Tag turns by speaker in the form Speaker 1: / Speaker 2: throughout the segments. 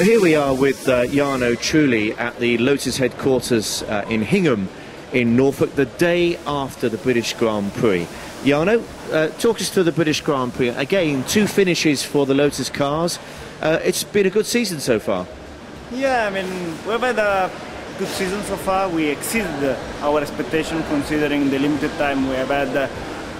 Speaker 1: Well, here we are with uh, Jarno Trulli at the Lotus headquarters uh, in Hingham in Norfolk the day after the British Grand Prix. Jarno, uh, talk us through the British Grand Prix. Again, two finishes for the Lotus cars. Uh, it's been a good season so far.
Speaker 2: Yeah, I mean, we've had a good season so far. We exceeded our expectation considering the limited time we have had uh,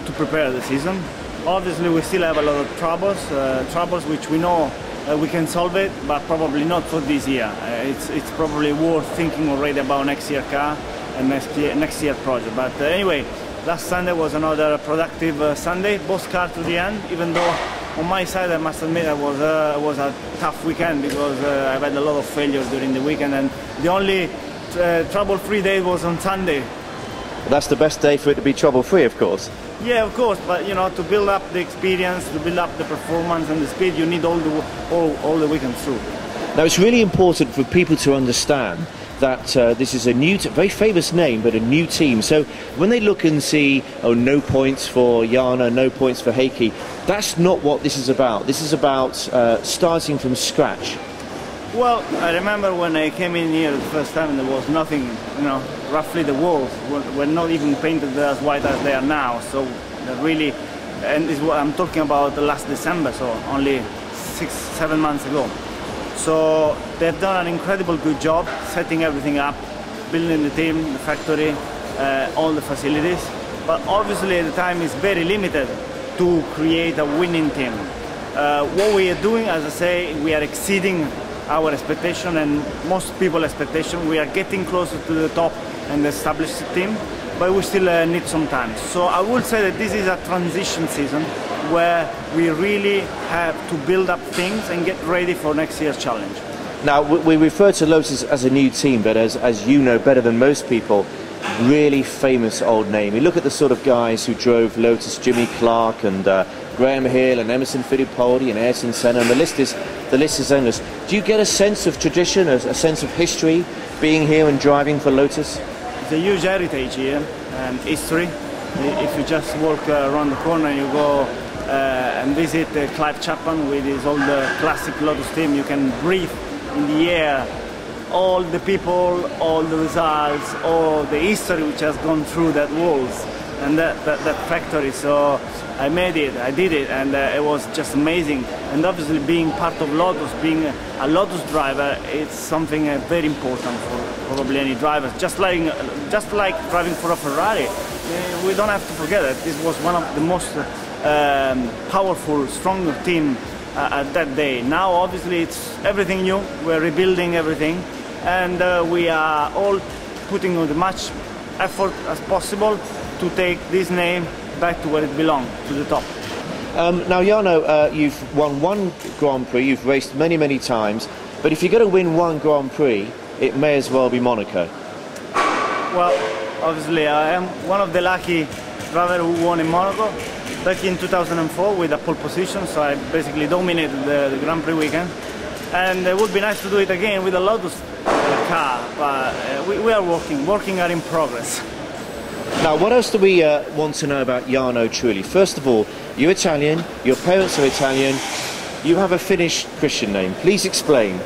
Speaker 2: to prepare the season. Obviously, we still have a lot of troubles, uh, troubles which we know uh, we can solve it, but probably not for this year. Uh, it's, it's probably worth thinking already about next year car and next year, next year project. But uh, anyway, last Sunday was another productive uh, Sunday, both cars to the end, even though on my side I must admit it was, uh, was a tough weekend because uh, I've had a lot of failures during the weekend and the only trouble-free day was on Sunday.
Speaker 1: That's the best day for it to be trouble-free, of course.
Speaker 2: Yeah, of course, but you know, to build up the experience, to build up the performance and the speed, you need all the all, all the weekend through.
Speaker 1: Now, it's really important for people to understand that uh, this is a new, very famous name, but a new team. So when they look and see, oh, no points for Jarno, no points for Heikki, that's not what this is about. This is about uh, starting from scratch.
Speaker 2: Well, I remember when I came in here the first time, there was nothing, you know, roughly the walls were, were not even painted as white as they are now. So really, and this is what I'm talking about last December, so only six, seven months ago. So they've done an incredible good job setting everything up, building the team, the factory, uh, all the facilities. But obviously the time is very limited to create a winning team. Uh, what we are doing, as I say, we are exceeding our expectation and most people expectation. We are getting closer to the top and establish the team, but we still uh, need some time. So I would say that this is a transition season where we really have to build up things and get ready for next year's challenge.
Speaker 1: Now, we refer to Lotus as a new team, but as, as you know better than most people, really famous old name. You look at the sort of guys who drove Lotus, Jimmy Clark and uh, Graham Hill and Emerson Fittipaldi and Ayrton Senna, and the list is the list is endless. Do you get a sense of tradition, a, a sense of history, being here and driving for Lotus?
Speaker 2: It's a huge heritage here and history. If you just walk uh, around the corner, and you go uh, and visit uh, Clive Chapman with his old classic Lotus team, you can breathe in the air all the people, all the results, all the history which has gone through that walls and that, that, that factory. So I made it, I did it, and uh, it was just amazing. And obviously, being part of Lotus, being a Lotus driver, it's something uh, very important for probably any driver. Just like, just like driving for a Ferrari, uh, we don't have to forget that this was one of the most um, powerful, strong team uh, at that day. Now, obviously, it's everything new. We're rebuilding everything, and uh, we are all putting on the much effort as possible to take this name back to where it belongs, to the top.
Speaker 1: Um, now, Jarno, uh, you've won one Grand Prix, you've raced many, many times, but if you're going to win one Grand Prix, it may as well be Monaco.
Speaker 2: Well, obviously, I am one of the lucky drivers who won in Monaco back in 2004 with a pole position, so I basically dominated the, the Grand Prix weekend. And it would be nice to do it again with a Lotus car, but uh, we, we are working, working are in progress.
Speaker 1: Now, what else do we uh, want to know about Jarno Trulli? First of all, you're Italian, your parents are Italian, you have a Finnish Christian name. Please explain.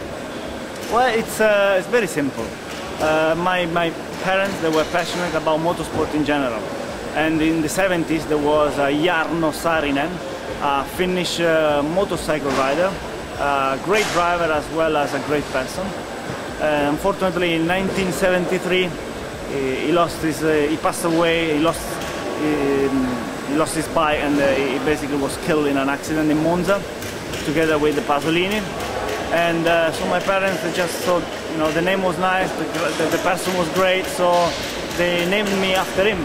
Speaker 2: Well, it's, uh, it's very simple. Uh, my, my parents, they were passionate about motorsport in general. And in the 70s, there was uh, Jarno Saarinen, a Finnish uh, motorcycle rider, a great driver as well as a great person. Uh, unfortunately, in 1973, he lost his, uh, he passed away, he lost, um, he lost his bike and uh, he basically was killed in an accident in Monza together with the Pasolini. And uh, so my parents they just thought, you know, the name was nice, the, the, the person was great, so they named me after him.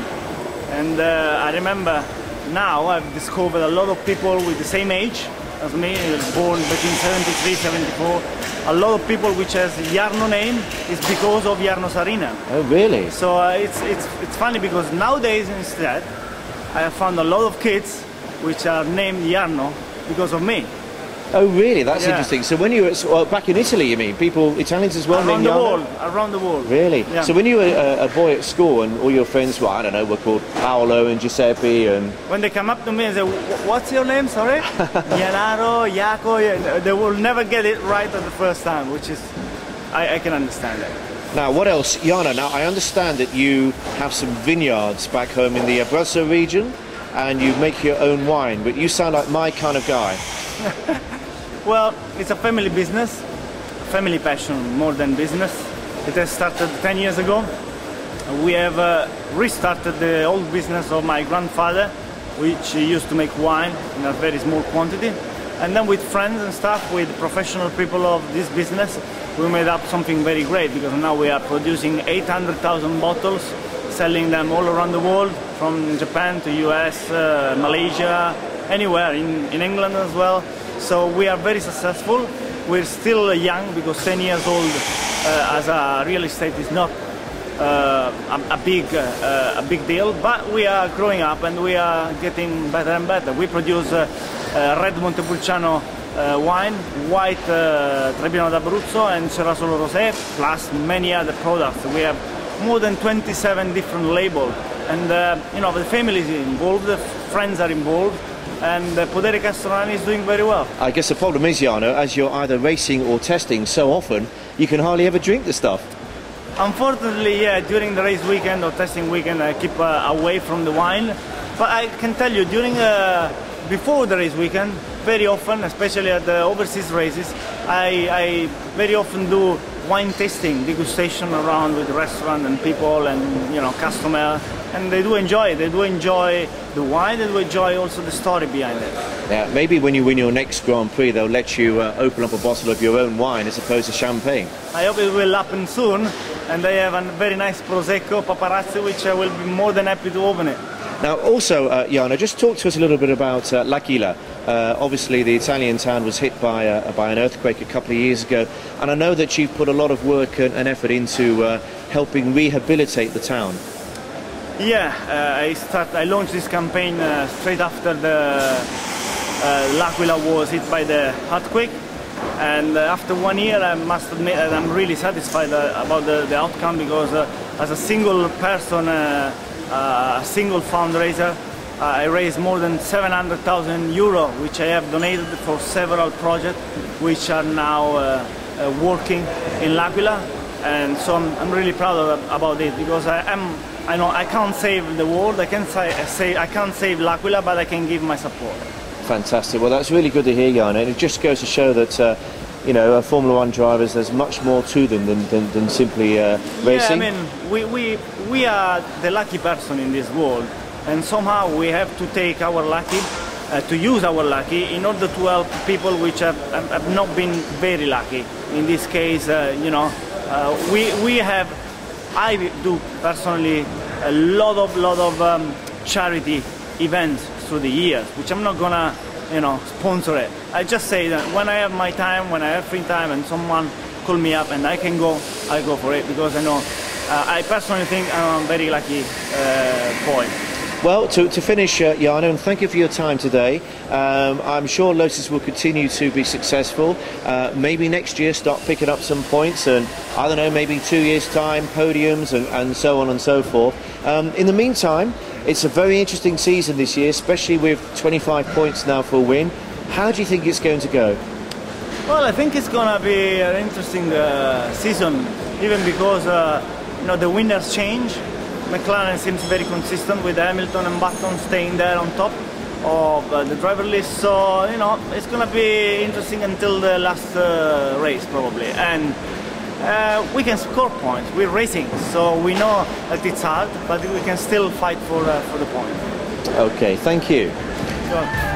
Speaker 2: And uh, I remember now I've discovered a lot of people with the same age as me, born between 73, 74. A lot of people which has Jarno name is because of Jarno Saarinen.
Speaker 1: Oh, really?
Speaker 2: So uh, it's, it's, it's funny because nowadays instead, I have found a lot of kids which are named Jarno because of me.
Speaker 1: Oh, really? That's
Speaker 2: Yeah.
Speaker 1: interesting. So when you were well, back in Italy, you mean people, Italians as well,
Speaker 2: around the world, around the world.
Speaker 1: Really?
Speaker 2: Yeah.
Speaker 1: So when you were a, a boy at school and all your friends, were, I don't know, were called Paolo and Giuseppe and
Speaker 2: When they come up to me and say, "What's your name?" Sorry, Gennaro, Jaco. They will never get it right at the first time, which is, I, I can understand that.
Speaker 1: now what else? Jarno, now I understand that you have some vineyards back home in the Abruzzo region and you make your own wine, but you sound like my kind of guy.
Speaker 2: Well, it's a family business, family passion more than business. It has started 10 years ago. We have uh, restarted the old business of my grandfather, which used to make wine in a very small quantity. And then with friends and stuff, with professional people of this business, we made up something very great because now we are producing 800,000 bottles, selling them all around the world, from Japan to US, uh, Malaysia, anywhere, in, in England as well. So we are very successful. We're still young because 10 years old uh, as a real estate is not uh, a, a big uh, a big deal, but we are growing up and we are getting better and better. We produce uh, uh, red Montepulciano uh, wine, white Trebbiano d'Abruzzo, and Cerasuolo Rosé, plus many other products. We have more than 27 different labels, and you know the family is involved, the friends are involved, and uh, Podere Castellani is doing very well.
Speaker 1: I guess the problem is, Jarno, as you're either racing or testing so often, you can hardly ever drink the stuff.
Speaker 2: Unfortunately, yeah, during the race weekend or testing weekend, I keep uh, away from the wine. But I can tell you, during uh, before the race weekend, very often, especially at the overseas races, I, I very often do wine tasting, degustation around with restaurant and people and you know customer, and they do enjoy it. They do enjoy the wine. They do enjoy also the story behind it.
Speaker 1: Yeah, maybe when you win your next Grand Prix, they'll let you uh, open up a bottle of your own wine as opposed to champagne.
Speaker 2: I hope it will happen soon, and they have a very nice prosecco paparazzi, which I will be more than happy to open it.
Speaker 1: Now, also, uh, Jarno, just talk to us a little bit about uh, L'Aquila. Uh, obviously, the Italian town was hit by, uh, by an earthquake a couple of years ago, and I know that you've put a lot of work and, and effort into uh, helping rehabilitate the town.
Speaker 2: Yeah, uh, I start. I launched this campaign uh, straight after the uh, L'Aquila was hit by the earthquake, and after one year, I must admit that I'm really satisfied about the, the outcome because as a single person, a single fundraiser, I raised more than 700,000 euro, which I have donated for several projects, which are now uh, uh, working in L'Aquila, and so I'm, I'm really proud of, about it because I am. I know I can't save the world. I can say, say I can't save L'Aquila, but I can give my support.
Speaker 1: Fantastic. Well, that's really good to hear, Jarno, and it just goes to show that. Uh, you know, uh, Formula One drivers, there's much more to them than, than, than simply uh, racing.
Speaker 2: Yeah, I mean, we, we, we are the lucky person in this world, and somehow we have to take our lucky, uh, to use our lucky in order to help people which have, have, not been very lucky. In this case, uh, you know, uh, we, we have, I do personally, a lot of, lot of um, charity events through the years, which I'm not gonna you know, sponsor it. I just say that when I have my time, when I have free time, and someone call me up and I can go, I go for it because I know. Uh, I personally think I'm a very lucky uh, boy.
Speaker 1: Well, to, to finish, uh, and thank you for your time today. Um, I'm sure Lotus will continue to be successful. Uh, maybe next year start picking up some points, and I don't know, maybe two years' time, podiums, and, and so on and so forth. Um, in the meantime, it's a very interesting season this year, especially with 25 points now for a win. How do you think it's going to go?
Speaker 2: Well, I think it's gonna be an interesting uh, season, even because uh, you know the winners change. McLaren seems very consistent with Hamilton and Button staying there on top of uh, the driver list. So you know it's gonna be interesting until the last uh, race probably, and uh, we can score points. We're racing, so we know that it's hard, but we can still fight for uh, for the point.
Speaker 1: Okay, thank you.
Speaker 2: So,